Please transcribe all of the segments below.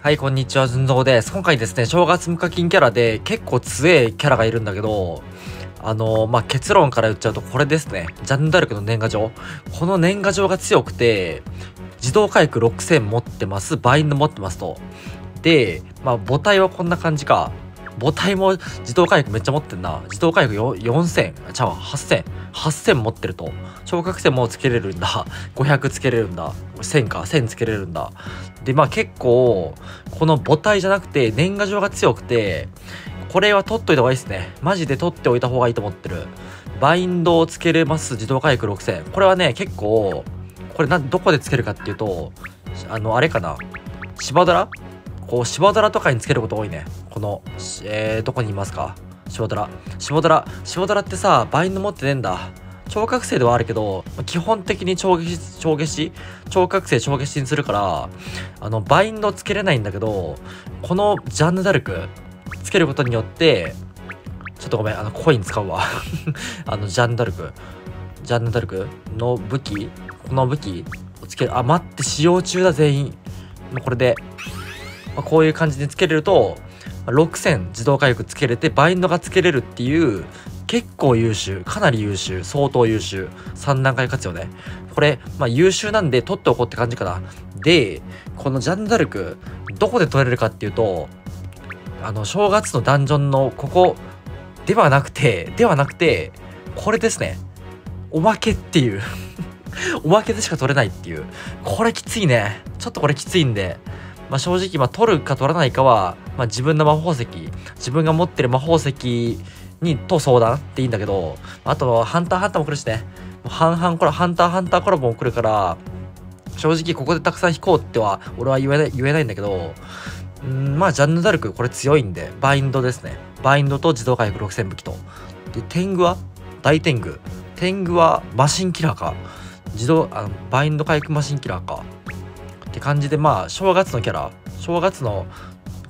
はい、こんにちは、ずんぞうです。今回ですね、正月無課金キャラで結構強いキャラがいるんだけど、あのまあ、結論から言っちゃうとこれですね。ジャン・ダルクの年賀状。この年賀状が強くて、自動回復6000持ってます、バインド持ってますと。で、まあ、母体はこんな感じか。母体も自動回復めっちゃ持ってんな。自動回復4000、ちゃう、8000。8000持ってると。小学生もつけれるんだ。500つけれるんだ。1000か、1000つけれるんだ。で、まあ結構、この母体じゃなくて年賀状が強くて、これは取っといた方がいいですね。マジで取っておいた方がいいと思ってる。バインドをつけれます。自動回復6000。これはね、結構、これな、どこでつけるかっていうと、あの、あれかな。芝ドラこう、芝ドラとかにつけること多いね。この、えー、どこにいますか？シボドラ。シボドラ。シボドラってさ、バインド持ってねえんだ。聴覚生ではあるけど、基本的に超消し、超消し聴覚生超消しにするから、あの、バインドつけれないんだけど、このジャンヌ・ダルク、つけることによって、ちょっとごめん、あの、コイン使うわ。あの、ジャンヌ・ダルク。ジャンヌ・ダルクの武器？この武器をつける。あ、待って、使用中だ、全員。もうこれで、まあ、こういう感じでつけれるとま、6000自動回復つけれてバインドがつけれるっていう結構優秀かなり優秀相当優秀3段階活用ね。これまあ優秀なんで取っておこうって感じかな。でこのジャン・ダルクどこで取れるかっていうとあの正月のダンジョンのここではなくてではなくてこれですね。おまけっていう。おまけでしか取れないっていう。これきついね。ちょっとこれきついんで。まあ、正直、まあ、取るか取らないかは、まあ、自分の魔法石自分が持ってる魔法石にと相談っていいんだけどあとハンターハンターも来るしね。半々これハンターハンターコラボも来るから正直ここでたくさん引こうっては俺は言えない言えないんだけどんまあジャンヌ・ダルクこれ強いんでバインドですね。バインドと自動回復6000武器と。で天狗は？大天狗。天狗はマシンキラーか。自動あのバインド回復マシンキラーか。って感じでまあ正月のキャラ正月の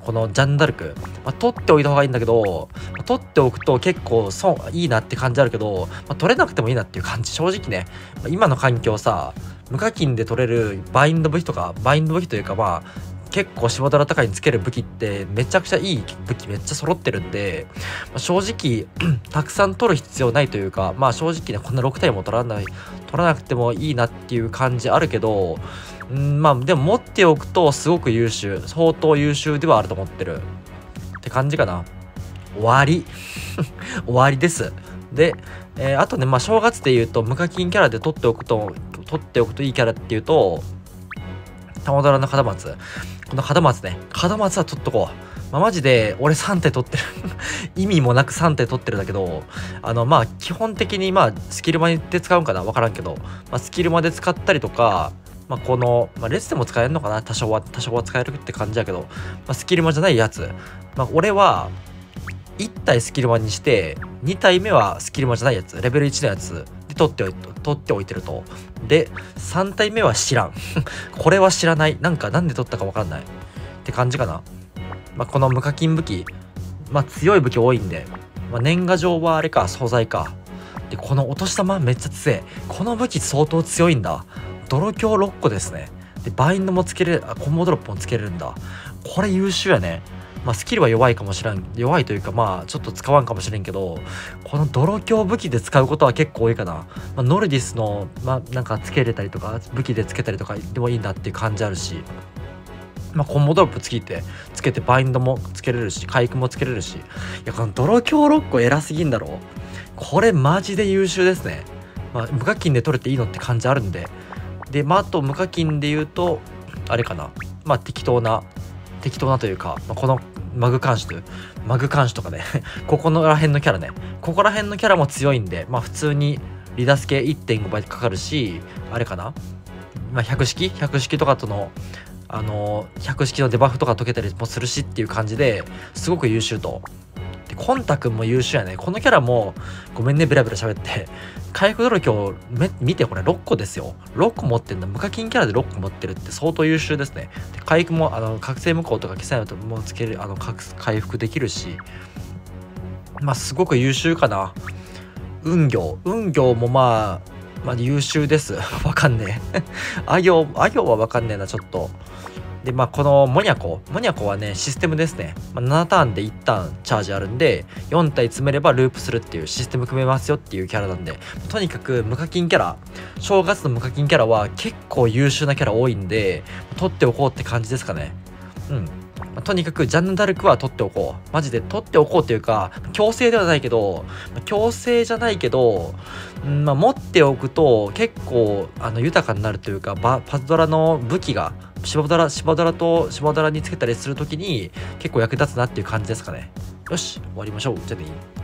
このジャンダルク、まあ、取っておいた方がいいんだけど、まあ、取っておくと結構損いいなって感じあるけど、まあ、取れなくてもいいなっていう感じ正直ね、まあ、今の環境さ無課金で取れるバインド武器とかバインド武器というかまあ結構下ドラ高いにつける武器ってめちゃくちゃいい武器めっちゃ揃ってるんで、まあ、正直 たくさん取る必要ないというかまあ正直ねこんな6体も取らない取らなくてもいいなっていう感じあるけどんまあでも持っておくとすごく優秀相当優秀ではあると思ってる。って感じかな。終わり。終わりです。で、えー、あとねまあ正月で言うと無課金キャラで取っておくと取っておくといいキャラっていうと玉ドラの門松。この門松ね。門松は取っとこう。まあ、マジで俺3手取ってる。意味もなく3手取ってるんだけどあのまあ基本的にまあスキルマで使うんかな。分からんけど、まあ、スキルマで使ったりとかまあ、この、まあ、レスでも使えるのかな。多少は、多少は使えるって感じだけど、まあ、スキルマじゃないやつ。まあ、俺は、1体スキルマにして、2体目はスキルマじゃないやつ、レベル1のやつ。取っておい取っておいてると。で、3体目は知らん。これは知らない。なんかなんで取ったかわかんない。って感じかな。まあ、この無課金武器、まあ、強い武器多いんで、まあ、年賀状はあれか、素材か。で、このお年玉めっちゃ強い。この武器相当強いんだ。泥鏡6個ですねでバインドもつけれるあコンボドロップもつけれるんだこれ優秀やねまあ、スキルは弱いかもしれん弱いというかまあちょっと使わんかもしれんけどこの泥鏡武器で使うことは結構多いかな、まあ、ノルディスのまあなんかつけれたりとか武器でつけたりとかでもいいんだっていう感じあるしまあ、コンボドロップつけてつけてバインドもつけれるし回復もつけれるしいやこの泥鏡6個偉すぎんだろこれマジで優秀ですね、まあ、無課金で取れていいのって感じあるんで。でまああと無課金で言うとあれかな。まあ適当な適当なというか、まあ、このマグ監視というマグ監視とかね ここのら辺のキャラね。ここら辺のキャラも強いんでまあ普通にリダス系1.5倍かかるしあれかな。まあ100式？100式とかとのあの100式のデバフとか解けたりもするしっていう感じですごく優秀とコンタくんも優秀やね。このキャラもごめんねベラベラ喋って。回復ドル今日見てこれ6個ですよ。6個持ってんだ無課金キャラで6個持ってるって相当優秀ですね。で回復もあの覚醒無効とか消さないともつけるあの回復できるし。まあすごく優秀かな。運行。運行もまあまあ優秀です。わかんねえ。あ行あ行はわかんねえなちょっと。で、まあ、このモニャコ。モニャコはね、システムですね。まあ、7ターンで1ターンチャージあるんで、4体詰めればループするっていうシステム組めますよっていうキャラなんで、とにかく無課金キャラ、正月の無課金キャラは結構優秀なキャラ多いんで、取っておこうって感じですかね。うん。ま、とにかくジャンヌ・ダルクは取っておこう。マジで取っておこうというか、強制ではないけど、強制じゃないけど、んまあ、持っておくと結構あの豊かになるというか、パズドラの武器が、シバドラ、シバドラとシバドラにつけたりするときに結構役立つなっていう感じですかね。よし、終わりましょう。じゃあね。